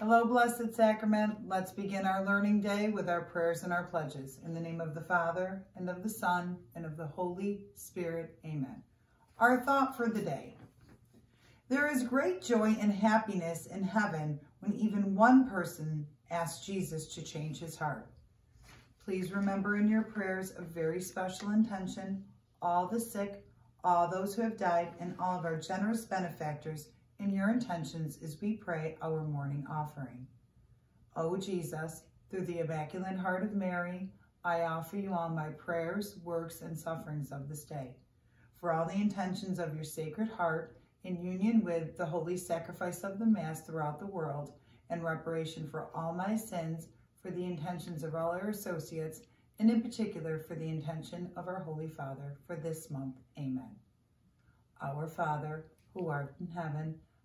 Hello, Blessed Sacrament. Let's begin our learning day with our prayers and our pledges. In the name of the Father, and of the Son, and of the Holy Spirit. Amen. Our thought for the day. There is great joy and happiness in heaven when even one person asks Jesus to change his heart. Please remember in your prayers a very special intention, all the sick, all those who have died, and all of our generous benefactors in your intentions as we pray our morning offering. O Jesus, through the Immaculate Heart of Mary, I offer you all my prayers, works, and sufferings of this day. For all the intentions of your Sacred Heart, in union with the holy sacrifice of the Mass throughout the world, and reparation for all my sins, for the intentions of all our associates, and in particular for the intention of our Holy Father for this month. Amen. Our Father, who art in heaven,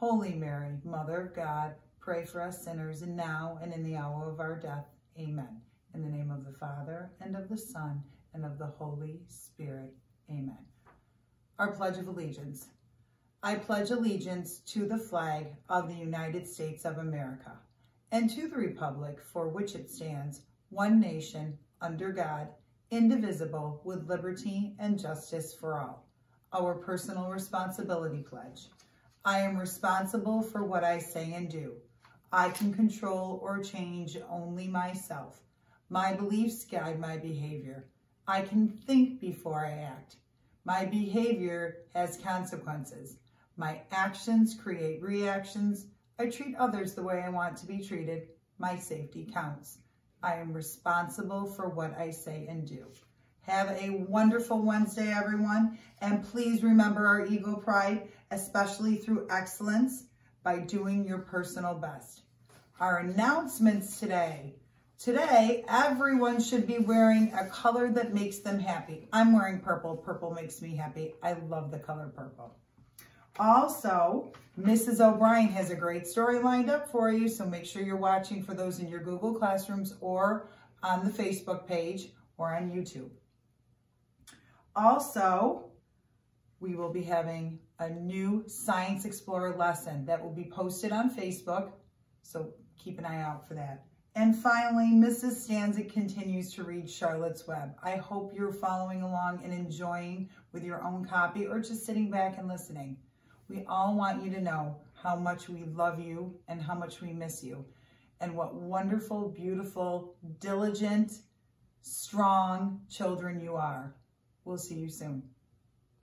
Holy Mary, Mother of God, pray for us sinners, now and in the hour of our death. Amen. In the name of the Father, and of the Son, and of the Holy Spirit. Amen. Our Pledge of Allegiance. I pledge allegiance to the flag of the United States of America, and to the republic for which it stands, one nation, under God, indivisible, with liberty and justice for all. Our personal responsibility pledge. I am responsible for what I say and do. I can control or change only myself. My beliefs guide my behavior. I can think before I act. My behavior has consequences. My actions create reactions. I treat others the way I want to be treated. My safety counts. I am responsible for what I say and do. Have a wonderful Wednesday, everyone. And please remember our Eagle pride, especially through excellence, by doing your personal best. Our announcements today. Today, everyone should be wearing a color that makes them happy. I'm wearing purple. Purple makes me happy. I love the color purple. Also, Mrs. O'Brien has a great story lined up for you, so make sure you're watching for those in your Google Classrooms or on the Facebook page or on YouTube. Also, we will be having a new Science Explorer lesson that will be posted on Facebook, so keep an eye out for that. And finally, Mrs. Stanzik continues to read Charlotte's Web. I hope you're following along and enjoying with your own copy or just sitting back and listening. We all want you to know how much we love you and how much we miss you and what wonderful, beautiful, diligent, strong children you are. We'll see you soon.